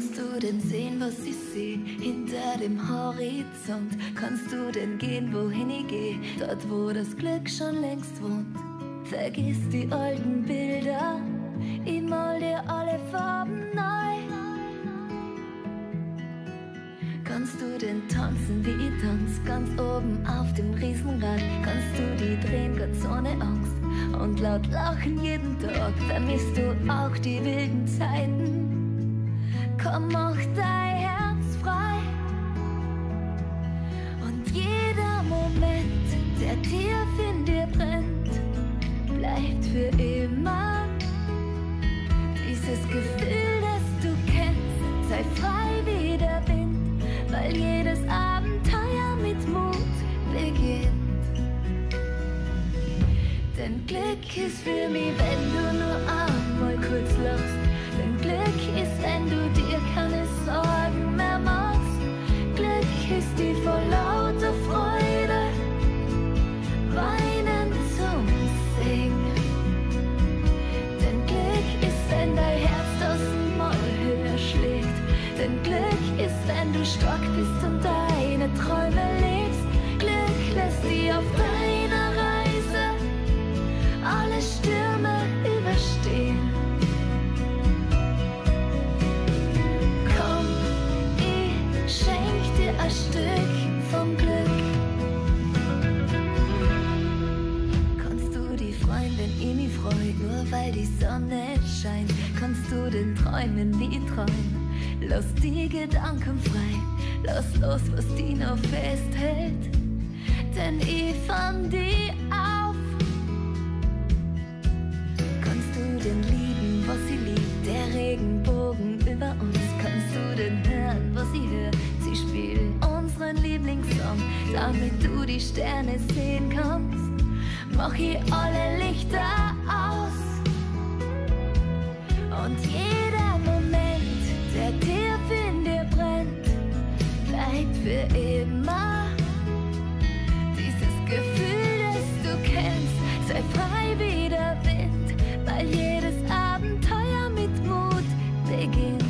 Kannst du denn sehen, was ich seh hinter dem Horizont? Kannst du denn gehen, wohin ich geh, dort wo das Glück schon längst wohnt? Vergiss die alten Bilder, ich mal dir alle Farben neu. Kannst du denn tanzen, wie ich tanz, ganz oben auf dem Riesenrad? Kannst du die drehen, ganz ohne Angst und laut lachen jeden Tag? Vermisst du auch die wilden Zeiten? Komm, mach dein Herz frei. Und jeder Moment, der tief in dir brennt, bleibt für immer. Dieses Gefühl, das du kennst, sei frei wie der Wind, weil jedes Abenteuer mit Mut beginnt. Denn Glück ist für mich, wenn du nur einmal kurz lachst. Glück ist, wenn du dir keine weil die Sonne scheint? Kannst du den Träumen wie träumen? Lass die Gedanken frei, lass los, was die noch festhält. Denn ich fand die damit du die Sterne sehen kannst. Mach ich alle Lichter aus. Und jeder Moment, der tief in dir brennt, bleibt für immer. Dieses Gefühl, das du kennst, sei frei wie der Wind, weil jedes Abenteuer mit Mut beginnt.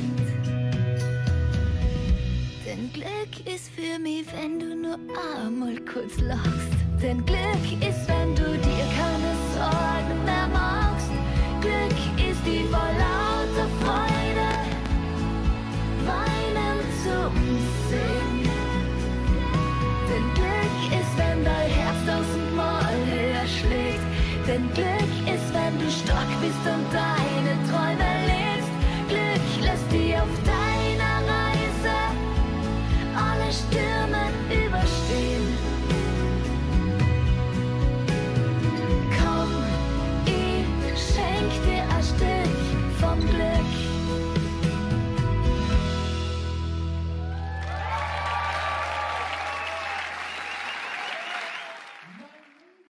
Denn Glück ist für mich, wenn du einmal kurz lachst. Denn Glück ist, wenn du dir keine Sorgen mehr machst. Glück ist die vor lauter Freude, weinen zum Singen. Denn Glück ist, wenn dein Herz tausendmal höher schlägt. Denn Glück ist, wenn du stark bist und dein